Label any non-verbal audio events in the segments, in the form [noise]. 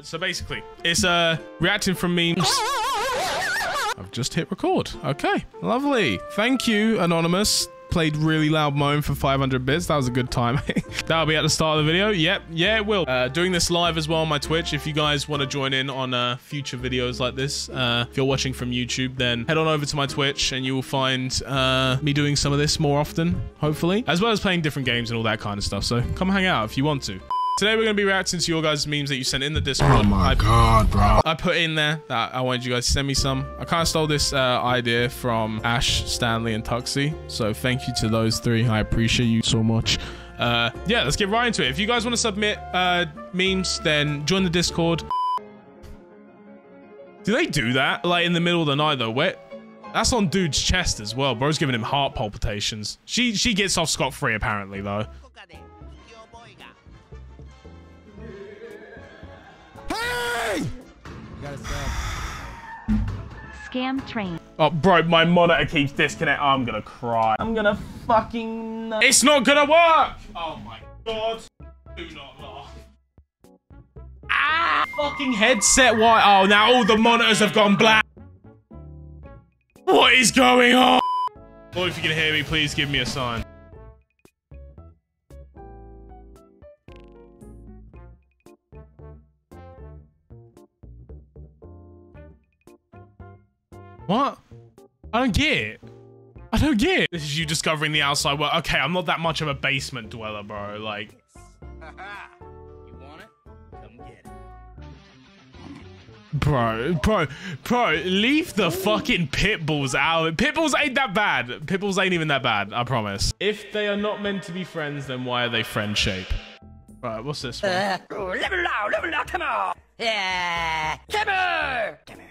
Uh, so basically, it's uh, reacting from memes. I've just hit record. Okay, lovely. Thank you, Anonymous. Played really loud moan for 500 bits. That was a good time. [laughs] That'll be at the start of the video. Yep, yeah, it will. Uh, doing this live as well on my Twitch. If you guys want to join in on uh, future videos like this, uh, if you're watching from YouTube, then head on over to my Twitch and you will find uh, me doing some of this more often, hopefully, as well as playing different games and all that kind of stuff. So come hang out if you want to. Today we're going to be reacting to your guys' memes that you sent in the Discord. Oh my I, god, bro. I put in there that I wanted you guys to send me some. I kind of stole this uh, idea from Ash, Stanley, and Tuxy. So thank you to those three. I appreciate you so much. Uh, yeah, let's get right into it. If you guys want to submit uh, memes, then join the Discord. Do they do that? Like in the middle of the night though? Where? That's on dude's chest as well. Bro's giving him heart palpitations. She she gets off scot-free apparently though. Scam train. Oh, bro, my monitor keeps disconnecting. I'm gonna cry. I'm gonna fucking. It's not gonna work! Oh my god. Do not laugh. Ah! Fucking headset white. Oh, now all the monitors have gone black. What is going on? Boy, if you can hear me, please give me a sign. What? I don't get it. I don't get it. This is you discovering the outside world. Okay, I'm not that much of a basement dweller, bro. Like, You want it? Come get it. bro, bro, bro, leave the fucking pit bulls out. Pit bulls ain't that bad. Pit bulls ain't even that bad. I promise. If they are not meant to be friends, then why are they friend shape? Right, what's this one? Uh, [laughs] level up, level up, come on! Yeah! Come on! Come on.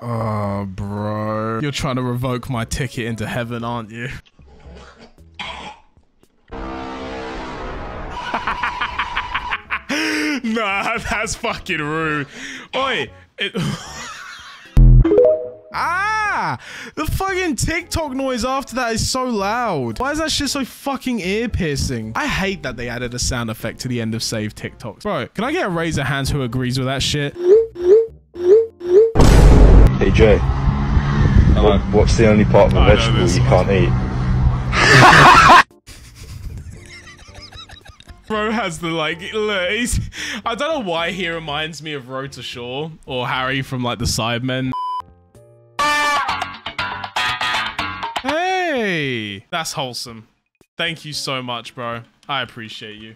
Oh, bro. You're trying to revoke my ticket into heaven, aren't you? [laughs] nah, that's fucking rude. Oi. It [laughs] ah! The fucking TikTok noise after that is so loud. Why is that shit so fucking ear piercing? I hate that they added a sound effect to the end of save TikToks. Bro, can I get a raise of hands who agrees with that shit? Hey Jay, what, what's the only part of a I vegetable you can't eat? [laughs] Bro has the like look, he's I don't know why he reminds me of Wroetoshaw or Harry from like the Sidemen. Hey, that's wholesome. Thank you so much, bro. I appreciate you.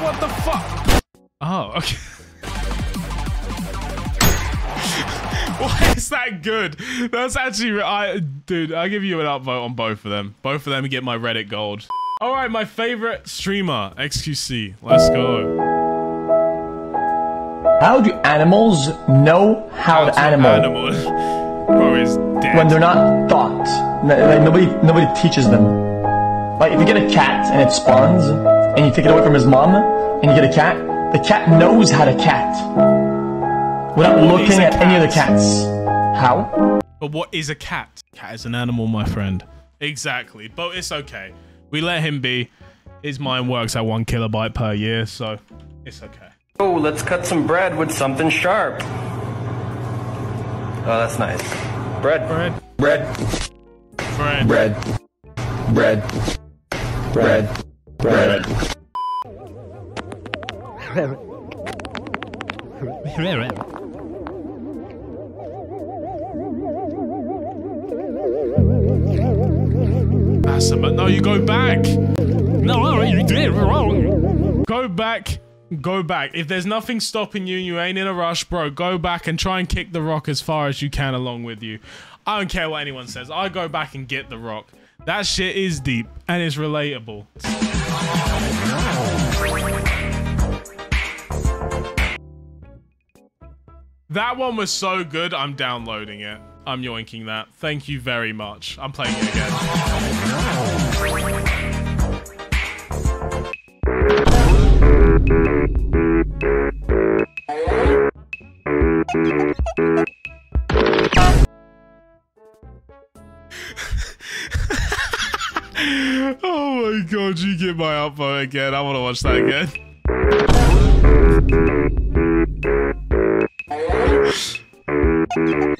What the fuck? Oh, okay. [laughs] [laughs] Why is that good? That's actually, I, dude. I'll give you an upvote on both of them. Both of them get my Reddit gold. All right, my favorite streamer, XQC. Let's go. How do animals know how to animal, Animal. [laughs] Bro is dead. when they're not taught? Like nobody, nobody teaches them. Like if you get a cat and it spawns, and you take it away from his mom, and you get a cat, the cat knows how to cat without What is looking a at any of the cats. How? But what is a cat? Cat is an animal, my friend. Exactly. But it's okay. We let him be. His mind works at one kilobyte per year, so it's okay. Oh, let's cut some bread with something sharp. Oh, that's nice. Bread. Bread. Bread, Bread. bread, bread, bread, bread. That's [laughs] [laughs] but no, you go back. No, you did wrong. Go back. Go back. If there's nothing stopping you, you ain't in a rush, bro. Go back and try and kick the rock as far as you can along with you. I don't care what anyone says. I go back and get the rock. That shit is deep and it's relatable. That one was so good, I'm downloading it. I'm yoinking that. Thank you very much. I'm playing it again. [laughs] Oh my god, you get my upvote again? I want to watch that again. [laughs]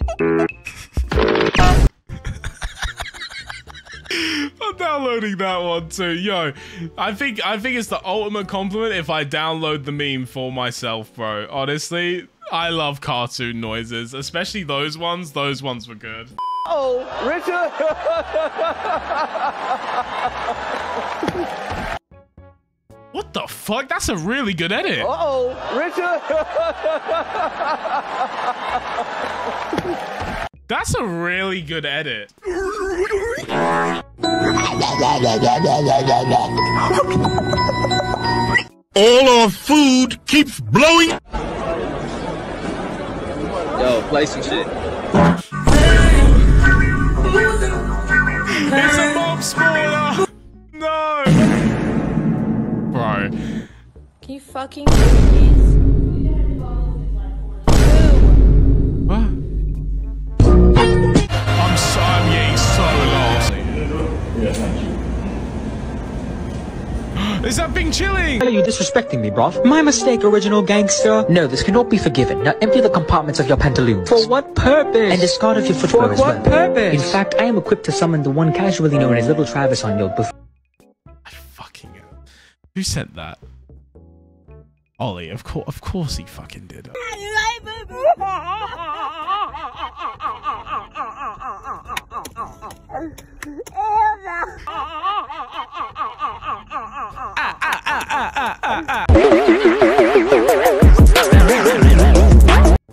downloading that one too. Yo, I think I think it's the ultimate compliment if I download the meme for myself, bro. Honestly, I love cartoon noises, especially those ones. Those ones were good. Oh, Richard. [laughs] what the fuck? That's a really good edit. Uh oh, Richard. [laughs] That's a really good edit. [laughs] All our food keeps blowing. Yo, play some shit. It's a mob spawner. No. Bro. Can you fucking please? Is that Bing chilling? Are you disrespecting me, bruv? My mistake, original gangster. No, this cannot be forgiven. Now empty the compartments of your pantaloons. For what purpose? And discard of your footwear For as what purpose? In fact, I am equipped to summon the one casually known as Little Travis on your before. Fucking. Who sent that? Ollie, of course, of course he fucking did. [laughs] [laughs]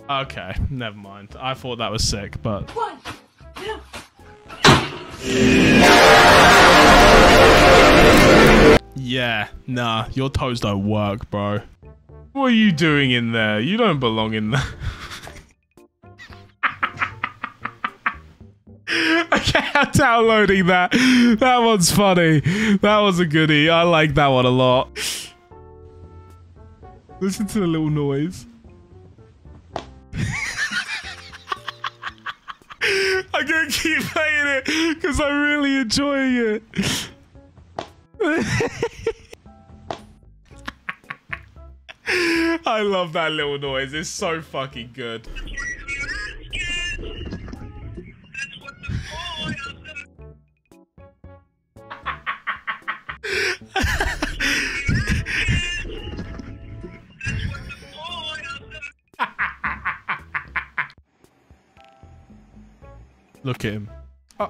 Okay, never mind. I thought that was sick, but yeah, nah, your toes don't work, bro. What are you doing in there? You don't belong in there. [laughs] [laughs] downloading that. That one's funny. That was a goodie. I like that one a lot. Listen to the little noise. [laughs] I'm gonna keep playing it because I'm really enjoying it. [laughs] I love that little noise. It's so fucking good. Look at him. Uh,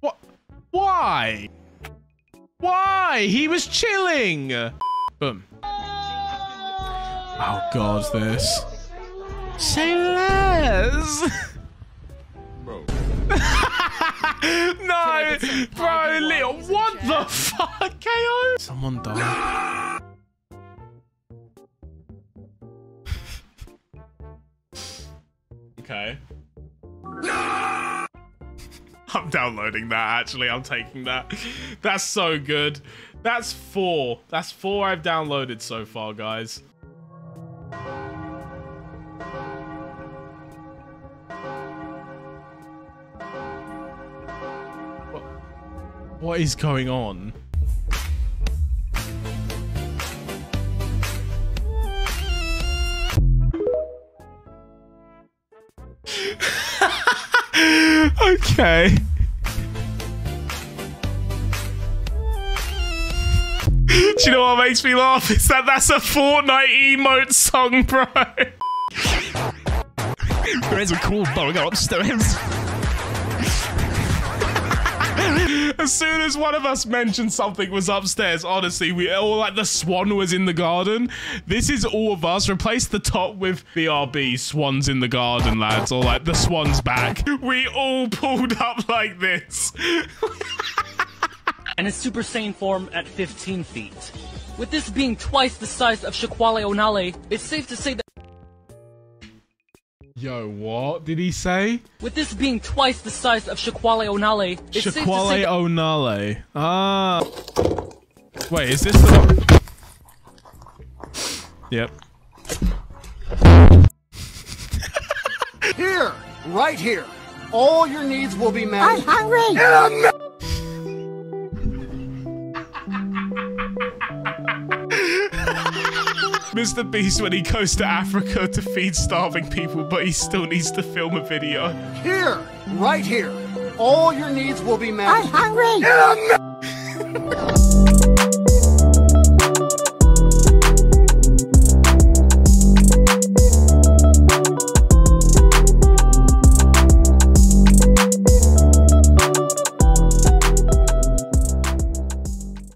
what? Why? Why? He was chilling. Boom. Oh God, this. Say less. Bro. [laughs] no, bro, Leo, What the fuck, KO? Someone died. okay. [laughs] I'm downloading that actually. I'm taking that. That's so good. That's four. That's four I've downloaded so far, guys. What, is going on? [laughs] okay. Do you know what makes me laugh? Is that that's a Fortnite emote song, bro. There is a cool bug upstairs. As soon as one of us mentioned something was upstairs, honestly, we all like the swan was in the garden. This is all of us. Replace the top with BRB, swans in the garden, lads, or like the swan's back. We all pulled up like this. [laughs] and its Super Saiyan form at 15 feet. With this being twice the size of Shaquille O'Neal, it's safe to say that Yo, what did he say? with this being twice the size of Shaquille O'Neal, it's safe to say Shaquille O'Neal. Ah. Wait, is this the Yep. Here, right here. All your needs will be met. I'm hungry. Mr. Beast when he goes to Africa to feed starving people, but he still needs to film a video. Here, right here. All your needs will be met. I'm hungry. [laughs]